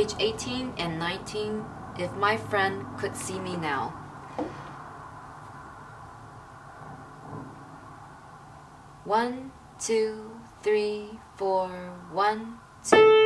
Page 18 and 19. If my friend could see me now. One, two, three, four, one, two.